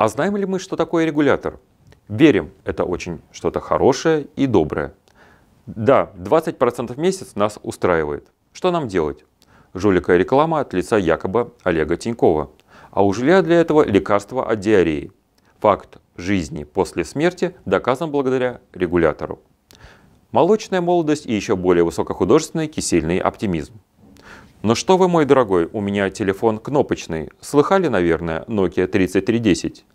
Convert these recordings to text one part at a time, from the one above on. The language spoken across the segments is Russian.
А знаем ли мы, что такое регулятор? Верим, это очень что-то хорошее и доброе. Да, 20% в месяц нас устраивает. Что нам делать? Жулика реклама от лица якобы Олега Тинькова. А у жилья для этого лекарство от диареи. Факт жизни после смерти доказан благодаря регулятору. Молочная молодость и еще более высокохудожественный кисельный оптимизм. Но что вы, мой дорогой, у меня телефон кнопочный. Слыхали, наверное, Nokia 3310?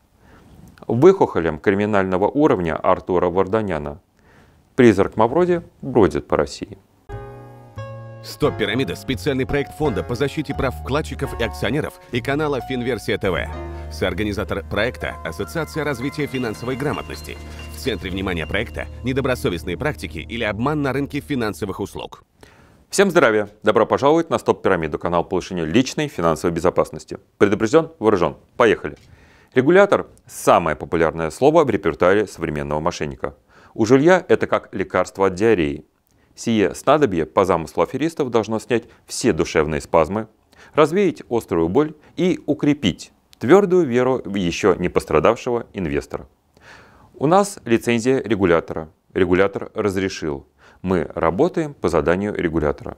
Выхухолем криминального уровня Артура Варданяна. Призрак Мавроди бродит по России. «Стоп пирамида» – специальный проект фонда по защите прав вкладчиков и акционеров и канала «Финверсия ТВ». Соорганизатор проекта – Ассоциация развития финансовой грамотности. В центре внимания проекта – недобросовестные практики или обман на рынке финансовых услуг. Всем здравия! Добро пожаловать на Стоп Пирамиду, канал по повышению личной финансовой безопасности. Предупрежден, вооружен. Поехали! Регулятор – самое популярное слово в репертуаре современного мошенника. У жилья это как лекарство от диареи. Сие снадобье по замыслу аферистов должно снять все душевные спазмы, развеять острую боль и укрепить твердую веру еще не пострадавшего инвестора. У нас лицензия регулятора. Регулятор разрешил. Мы работаем по заданию регулятора.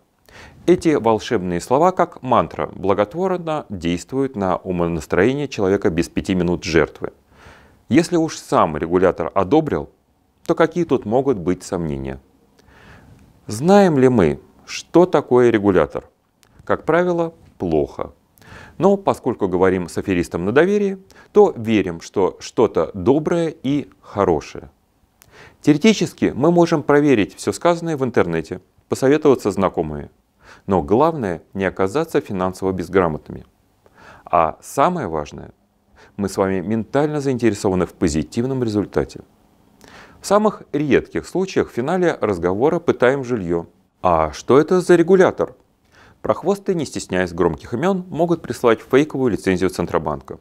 Эти волшебные слова, как мантра, благотворно действуют на умонастроение человека без пяти минут жертвы. Если уж сам регулятор одобрил, то какие тут могут быть сомнения? Знаем ли мы, что такое регулятор? Как правило, плохо. Но поскольку говорим с аферистом на доверии, то верим, что что-то доброе и хорошее. Теоретически мы можем проверить все сказанное в интернете, посоветоваться знакомыми. Но главное не оказаться финансово безграмотными. А самое важное, мы с вами ментально заинтересованы в позитивном результате. В самых редких случаях в финале разговора пытаем жилье. А что это за регулятор? Прохвосты, не стесняясь громких имен, могут прислать фейковую лицензию Центробанка.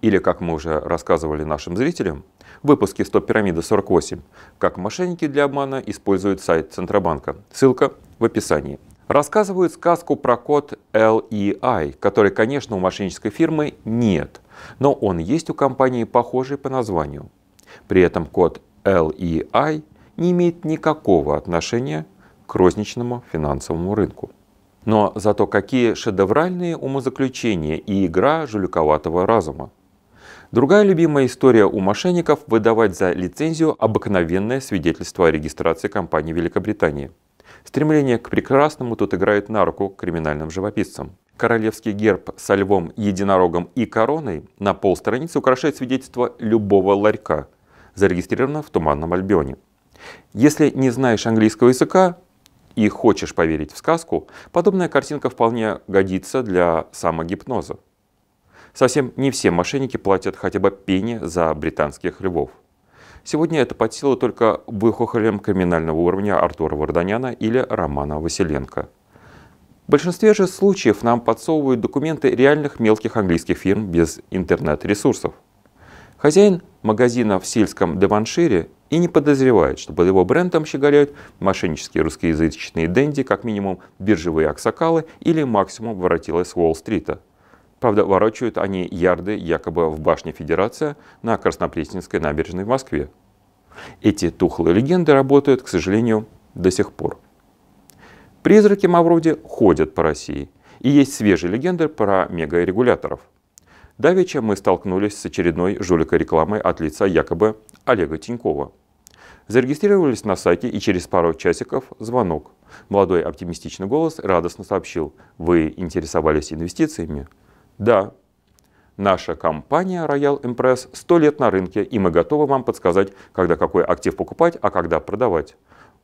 Или, как мы уже рассказывали нашим зрителям, в выпуске «Стоп пирамида 48», как мошенники для обмана используют сайт Центробанка. Ссылка в описании. Рассказывают сказку про код LEI, который, конечно, у мошеннической фирмы нет, но он есть у компании, похожей по названию. При этом код LEI не имеет никакого отношения к розничному финансовому рынку. Но зато какие шедевральные умозаключения и игра жуликоватого разума. Другая любимая история у мошенников – выдавать за лицензию обыкновенное свидетельство о регистрации компании Великобритании. Стремление к прекрасному тут играет на руку криминальным живописцам. Королевский герб со львом, единорогом и короной на полстраницы украшает свидетельство любого ларька – зарегистрировано в Туманном Альбионе. Если не знаешь английского языка и хочешь поверить в сказку, подобная картинка вполне годится для самогипноза. Совсем не все мошенники платят хотя бы пени за британских львов. Сегодня это под силу только выхухолем криминального уровня Артура Варданяна или Романа Василенко. В большинстве же случаев нам подсовывают документы реальных мелких английских фирм без интернет-ресурсов. Хозяин магазина в сельском Деваншире и не подозревает, что под его брендом щеголяют мошеннические русскоязычные денди, как минимум биржевые аксакалы или максимум воротилы с Уолл-стрита. Правда, ворочают они ярды якобы в башне Федерация на Краснопресненской набережной в Москве. Эти тухлые легенды работают, к сожалению, до сих пор. Призраки Мавроди ходят по России. И есть свежие легенды про мегарегуляторов. Давеча мы столкнулись с очередной жуликой-рекламой от лица якобы Олега Тинькова. Зарегистрировались на сайте и через пару часиков звонок. Молодой оптимистичный голос радостно сообщил, вы интересовались инвестициями? Да. Наша компания Royal Impress 100 лет на рынке, и мы готовы вам подсказать, когда какой актив покупать, а когда продавать.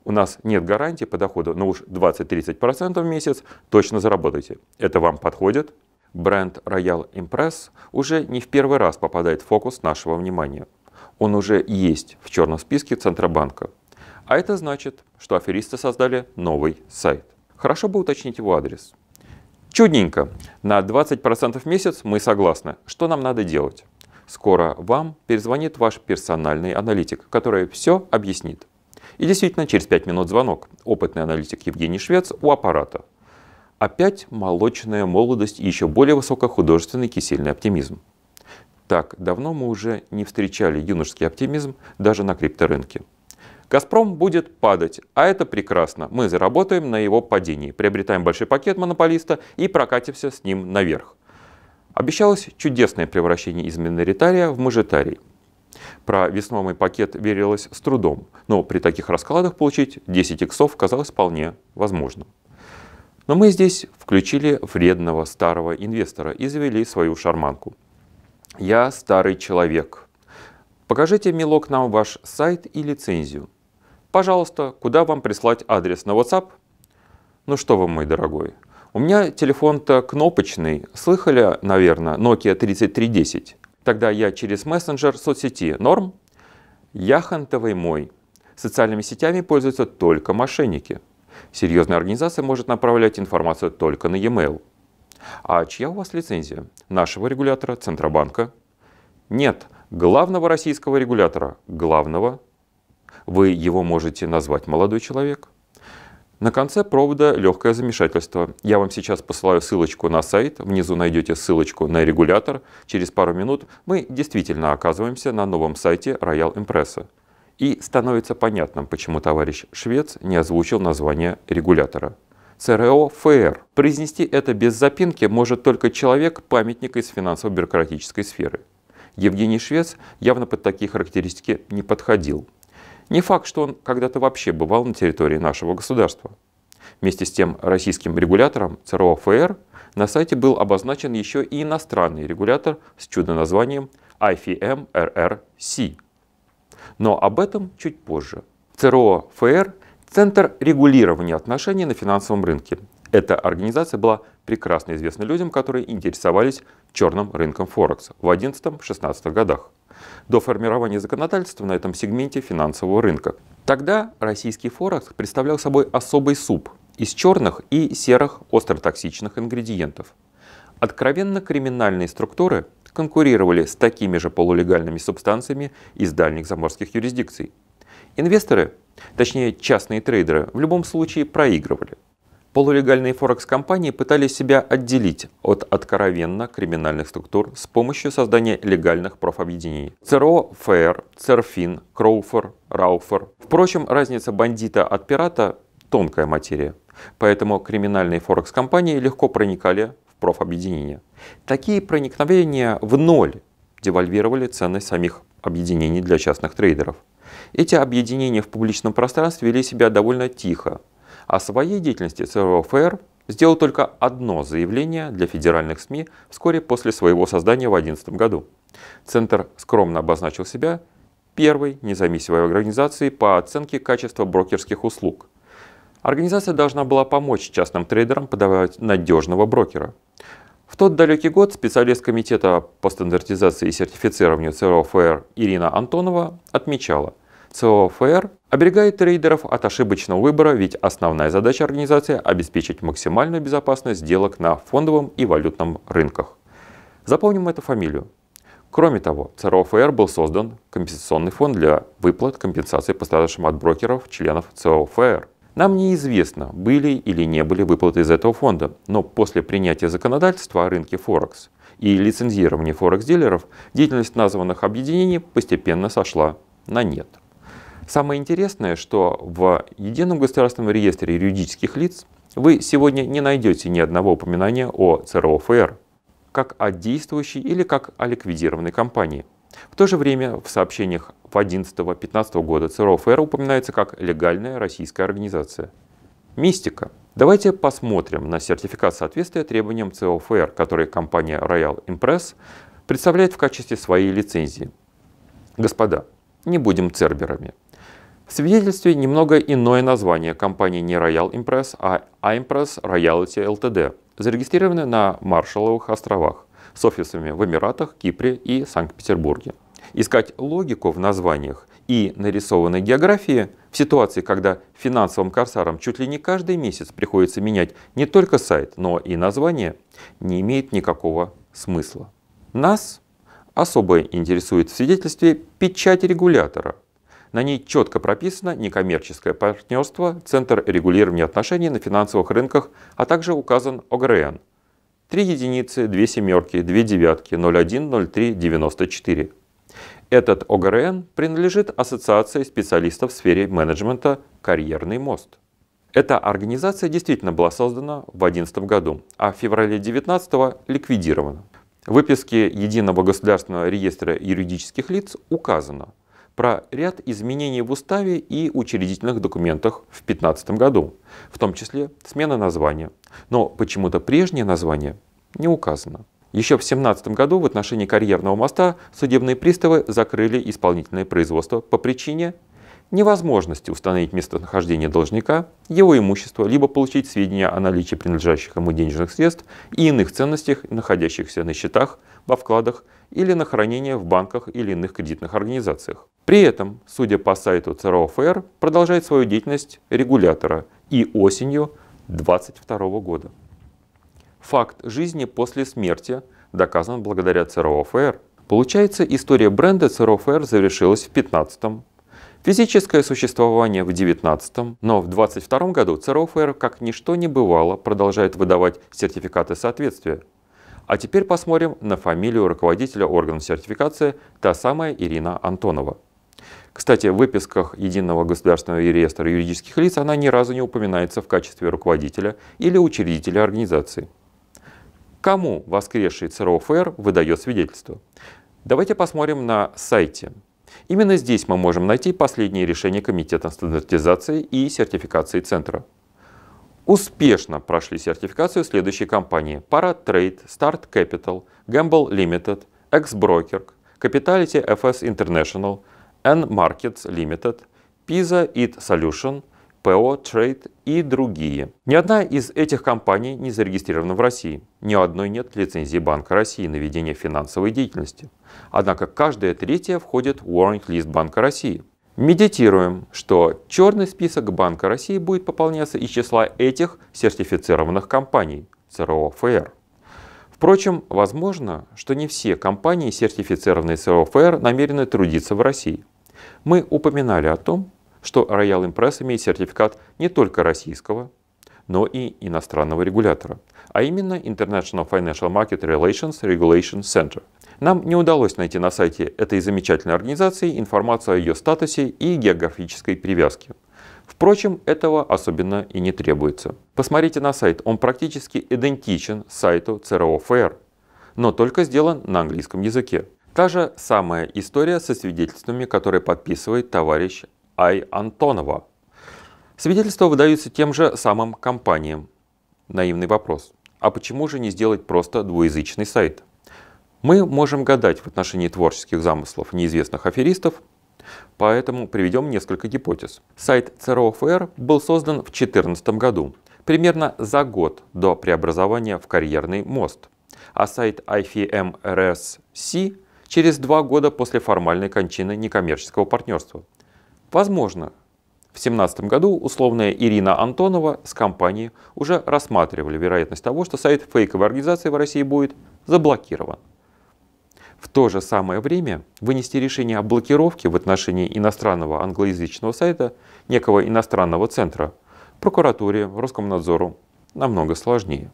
У нас нет гарантии по доходу, но уж 20-30% в месяц точно заработаете. Это вам подходит? Бренд Royal Impress уже не в первый раз попадает в фокус нашего внимания. Он уже есть в черном списке Центробанка. А это значит, что аферисты создали новый сайт. Хорошо бы уточнить его адрес. Чудненько. На 20% в месяц мы согласны. Что нам надо делать? Скоро вам перезвонит ваш персональный аналитик, который все объяснит. И действительно, через 5 минут звонок. Опытный аналитик Евгений Швец у аппарата. Опять молочная молодость и еще более высокохудожественный кисельный оптимизм. Так давно мы уже не встречали юношеский оптимизм даже на крипторынке. «Газпром» будет падать, а это прекрасно. Мы заработаем на его падении, приобретаем большой пакет монополиста и прокатимся с ним наверх. Обещалось чудесное превращение из миноритария в мажоритарий. Про весомый пакет верилось с трудом, но при таких раскладах получить 10 иксов казалось вполне возможным. Но мы здесь включили вредного старого инвестора и завели свою шарманку. Я старый человек. Покажите, милок, нам ваш сайт и лицензию. Пожалуйста, куда вам прислать адрес на WhatsApp? Ну что вы, мой дорогой, у меня телефон-то кнопочный. Слыхали, наверное, Nokia 3310? Тогда я через мессенджер соцсети. Норм? Яхонтовый мой. Социальными сетями пользуются только мошенники. Серьезная организация может направлять информацию только на e-mail. А чья у вас лицензия? Нашего регулятора, Центробанка? Нет, главного российского регулятора. Главного. Вы его можете назвать, молодой человек? На конце провода легкое замешательство. Я вам сейчас посылаю ссылочку на сайт, внизу найдете ссылочку на регулятор. Через пару минут мы действительно оказываемся на новом сайте Royal Impressa. И становится понятным, почему товарищ швец не озвучил название регулятора. ЦРО ФР. Произнести это без запинки может только человек, памятник из финансово-бюрократической сферы. Евгений Швец явно под такие характеристики не подходил. Не факт, что он когда-то вообще бывал на территории нашего государства. Вместе с тем российским регулятором ЦРО ФР на сайте был обозначен еще и иностранный регулятор с чудо-названием IFM-RRC. Но об этом чуть позже. ЦРО ФР – Центр регулирования отношений на финансовом рынке. Эта организация была прекрасно известна людям, которые интересовались черным рынком Форекс в 2011-2016 годах до формирования законодательства на этом сегменте финансового рынка. Тогда российский Форекс представлял собой особый суп из черных и серых остротоксичных ингредиентов. Откровенно криминальные структуры конкурировали с такими же полулегальными субстанциями из дальних заморских юрисдикций. Инвесторы, точнее частные трейдеры, в любом случае проигрывали – Полулегальные форекс-компании пытались себя отделить от откровенно криминальных структур с помощью создания легальных профобъединений. ЦРО, ФР, ЦЕРФИН, Кроуфер, Рауфер. Впрочем, разница бандита от пирата – тонкая материя. Поэтому криминальные форекс-компании легко проникали в профобъединения. Такие проникновения в ноль девальвировали ценность самих объединений для частных трейдеров. Эти объединения в публичном пространстве вели себя довольно тихо, о своей деятельности ЦРУФР сделал только одно заявление для федеральных СМИ вскоре после своего создания в 2011 году. Центр скромно обозначил себя первой независимой организацией по оценке качества брокерских услуг. Организация должна была помочь частным трейдерам подавать надежного брокера. В тот далекий год специалист Комитета по стандартизации и сертифицированию ЦРОФР Ирина Антонова отмечала – ЦОФР оберегает трейдеров от ошибочного выбора, ведь основная задача организации – обеспечить максимальную безопасность сделок на фондовом и валютном рынках. Запомним эту фамилию. Кроме того, ЦРОФР был создан компенсационный фонд для выплат компенсации пострадавшим от брокеров членов ЦОФР. Нам неизвестно, были или не были выплаты из этого фонда, но после принятия законодательства о рынке Форекс и лицензирования Форекс-дилеров деятельность названных объединений постепенно сошла на нет. Самое интересное, что в Едином государственном реестре юридических лиц вы сегодня не найдете ни одного упоминания о ЦРОФР, как о действующей или как о ликвидированной компании. В то же время в сообщениях в 2011-2015 года ЦРОФР упоминается как легальная российская организация. Мистика. Давайте посмотрим на сертификат соответствия требованиям ЦОФР, который компания Royal Impress представляет в качестве своей лицензии. Господа, не будем церберами. В свидетельстве немного иное название компании не Royal Impress, а Impress Royalty Ltd, зарегистрированы на Маршалловых островах с офисами в Эмиратах, Кипре и Санкт-Петербурге. Искать логику в названиях и нарисованной географии в ситуации, когда финансовым корсарам чуть ли не каждый месяц приходится менять не только сайт, но и название, не имеет никакого смысла. Нас особо интересует в свидетельстве печать регулятора – на ней четко прописано некоммерческое партнерство, Центр регулирования отношений на финансовых рынках, а также указан ОГРН. 3 единицы, 2 семерки, 2 девятки, 01, 03, 94. Этот ОГРН принадлежит Ассоциации специалистов в сфере менеджмента «Карьерный мост». Эта организация действительно была создана в 2011 году, а в феврале 2019 ликвидирована. В выписке Единого государственного реестра юридических лиц указано про ряд изменений в уставе и учредительных документах в 2015 году, в том числе смена названия. Но почему-то прежнее название не указано. Еще в 2017 году в отношении карьерного моста судебные приставы закрыли исполнительное производство по причине невозможности установить местонахождение должника, его имущество, либо получить сведения о наличии принадлежащих ему денежных средств и иных ценностях, находящихся на счетах, во вкладах или на хранение в банках или иных кредитных организациях. При этом, судя по сайту ЦРО ФР, продолжает свою деятельность регулятора и осенью 2022 года. Факт жизни после смерти доказан благодаря ЦРО ФР. Получается, история бренда ЦРО ФР завершилась в 15 Физическое существование в 19 но в 22 году ЦРОФР, как ничто не бывало, продолжает выдавать сертификаты соответствия. А теперь посмотрим на фамилию руководителя органа сертификации, та самая Ирина Антонова. Кстати, в выписках Единого государственного реестра юридических лиц она ни разу не упоминается в качестве руководителя или учредителя организации. Кому воскресший ЦРОФР выдает свидетельство? Давайте посмотрим на сайте Именно здесь мы можем найти последние решения Комитета стандартизации и сертификации Центра. Успешно прошли сертификацию следующие компании Paratrade, Start Capital, Gamble Limited, X-Broker, Capitality FS International, N-Markets Limited, Pisa It Solution – ПО, Trade и другие. Ни одна из этих компаний не зарегистрирована в России. Ни у одной нет лицензии Банка России на ведение финансовой деятельности. Однако каждая третья входит в List Банка России. Медитируем, что черный список Банка России будет пополняться из числа этих сертифицированных компаний ЦРО ФР. Впрочем, возможно, что не все компании, сертифицированные ФР, намерены трудиться в России. Мы упоминали о том, что Royal Impress имеет сертификат не только российского, но и иностранного регулятора, а именно International Financial Market Relations Regulation Center. Нам не удалось найти на сайте этой замечательной организации информацию о ее статусе и географической привязке. Впрочем, этого особенно и не требуется. Посмотрите на сайт, он практически идентичен сайту ЦРО ФР, но только сделан на английском языке. Та же самая история со свидетельствами, которые подписывает товарищ Ай Антонова. Свидетельства выдаются тем же самым компаниям. Наивный вопрос. А почему же не сделать просто двуязычный сайт? Мы можем гадать в отношении творческих замыслов неизвестных аферистов, поэтому приведем несколько гипотез. Сайт ЦРОФР был создан в 2014 году, примерно за год до преобразования в карьерный мост, а сайт IFM-RSC через два года после формальной кончины некоммерческого партнерства – Возможно, в 2017 году условная Ирина Антонова с компанией уже рассматривали вероятность того, что сайт фейковой организации в России будет заблокирован. В то же самое время вынести решение о блокировке в отношении иностранного англоязычного сайта некого иностранного центра прокуратуре, Роскомнадзору намного сложнее.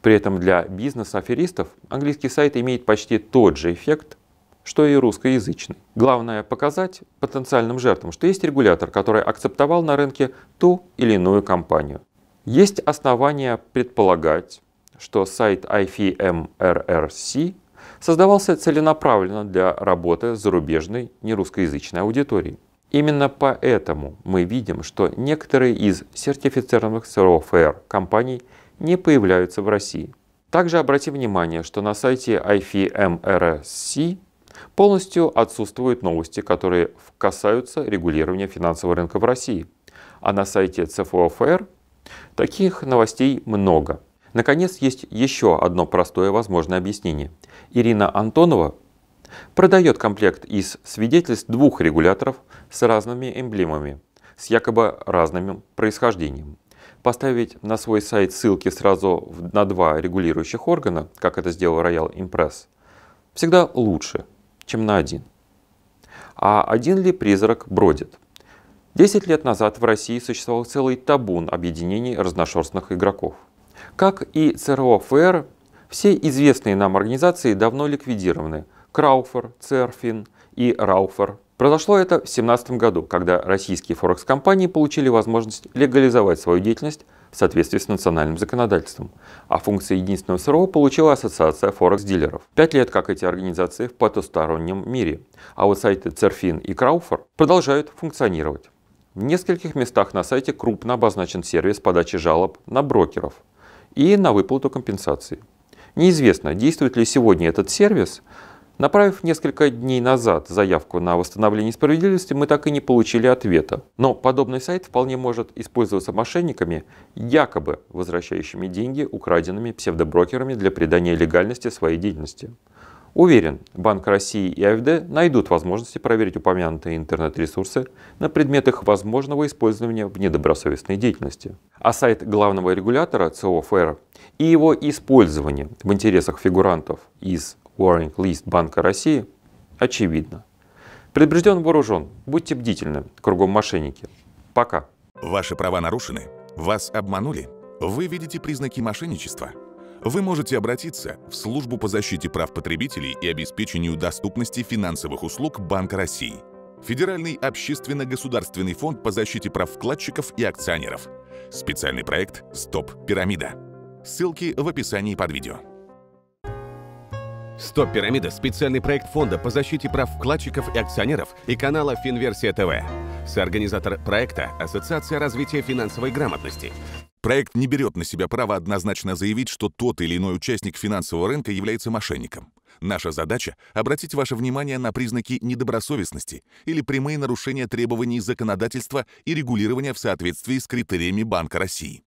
При этом для бизнес-аферистов английский сайт имеет почти тот же эффект, что и русскоязычный. Главное показать потенциальным жертвам, что есть регулятор, который акцептовал на рынке ту или иную компанию. Есть основания предполагать, что сайт IFMRRC создавался целенаправленно для работы с зарубежной нерусскоязычной аудиторией. Именно поэтому мы видим, что некоторые из сертифицированных СРОФР компаний не появляются в России. Также обратим внимание, что на сайте IFMRC Полностью отсутствуют новости, которые касаются регулирования финансового рынка в России. А на сайте ЦФОФР таких новостей много. Наконец, есть еще одно простое возможное объяснение. Ирина Антонова продает комплект из свидетельств двух регуляторов с разными эмблемами, с якобы разным происхождением. Поставить на свой сайт ссылки сразу на два регулирующих органа, как это сделал Royal Impress, всегда лучше – чем на один. А один ли призрак бродит? Десять лет назад в России существовал целый табун объединений разношерстных игроков. Как и ЦРО ФР, все известные нам организации давно ликвидированы. Крауфер, Церфин и Рауфер. Произошло это в 2017 году, когда российские форекс-компании получили возможность легализовать свою деятельность в соответствии с национальным законодательством. А функции единственного СРО получила Ассоциация форекс-дилеров. Пять лет, как эти организации в потустороннем мире. А вот сайты Церфин и Крауфер продолжают функционировать. В нескольких местах на сайте крупно обозначен сервис подачи жалоб на брокеров и на выплату компенсации. Неизвестно, действует ли сегодня этот сервис. Направив несколько дней назад заявку на восстановление справедливости, мы так и не получили ответа. Но подобный сайт вполне может использоваться мошенниками, якобы возвращающими деньги, украденными псевдоброкерами для придания легальности своей деятельности. Уверен, Банк России и АФД найдут возможности проверить упомянутые интернет-ресурсы на предмет их возможного использования в недобросовестной деятельности. А сайт главного регулятора ЦОФР и его использование в интересах фигурантов из Warring List Банка России очевидно. Предупрежден вооружен. Будьте бдительны. Кругом мошенники. Пока. Ваши права нарушены. Вас обманули. Вы видите признаки мошенничества – вы можете обратиться в Службу по защите прав потребителей и обеспечению доступности финансовых услуг Банка России, Федеральный общественно-государственный фонд по защите прав вкладчиков и акционеров, специальный проект «Стоп Пирамида». Ссылки в описании под видео. «Стоп Пирамида» — специальный проект фонда по защите прав вкладчиков и акционеров и канала «Финверсия ТВ». Соорганизатор проекта – Ассоциация развития финансовой грамотности. Проект не берет на себя право однозначно заявить, что тот или иной участник финансового рынка является мошенником. Наша задача – обратить ваше внимание на признаки недобросовестности или прямые нарушения требований законодательства и регулирования в соответствии с критериями Банка России.